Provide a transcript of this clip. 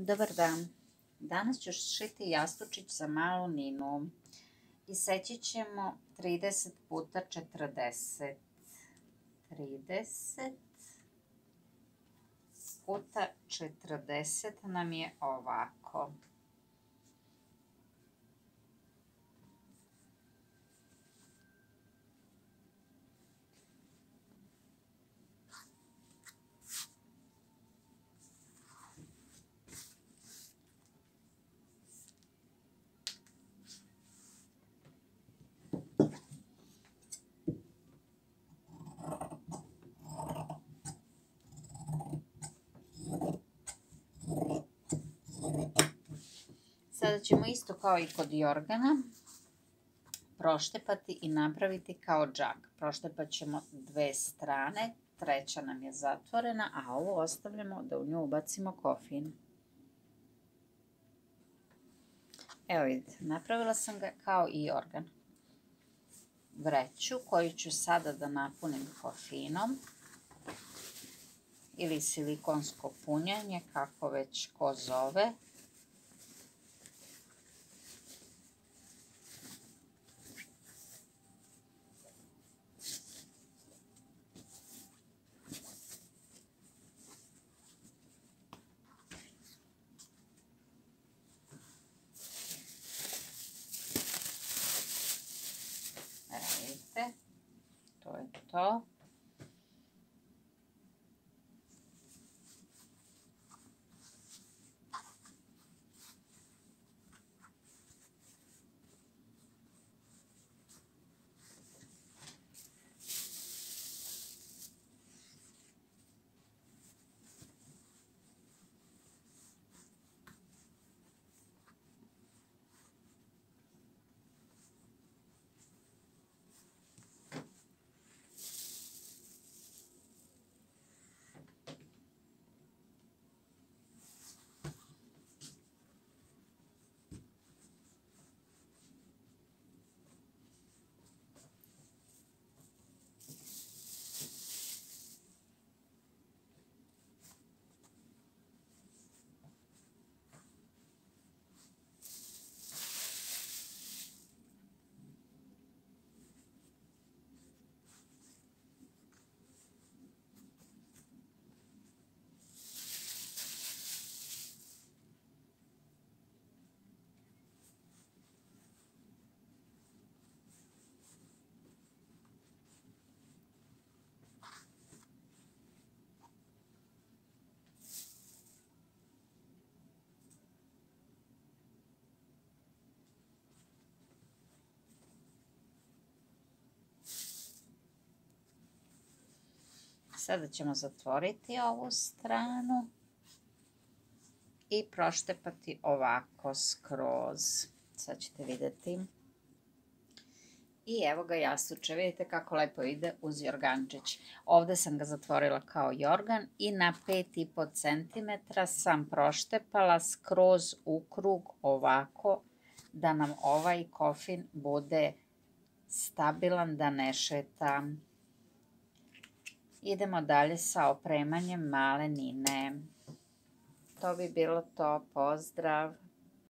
Dobar dan. Danas ću šiti jastučić za malu Ninu. I seći ćemo 30 puta 40. 30 puta 40 nam je ovako. Sada ćemo isto kao i kod jorgana proštepati i napraviti kao džak. Proštepat ćemo dve strane, treća nam je zatvorena, a ovo ostavljamo da u nju ubacimo kofin. Evo vidite, napravila sam ga kao i jorgan. Vreću koju ću sada da napunim kofinom ili silikonsko punjanje, kako već ko zove. Vidite, to Sada ćemo zatvoriti ovu stranu i proštepati ovako skroz. Sad ćete vidjeti. I evo ga jastuče, vidite kako lepo ide uz jorgančić. Ovdje sam ga zatvorila kao jorgan i na 5,5 cm sam proštepala skroz u krug ovako da nam ovaj kofin bude stabilan, da ne šeta. Idemo dalje sa opremanjem male Nine. To bi bilo to. Pozdrav!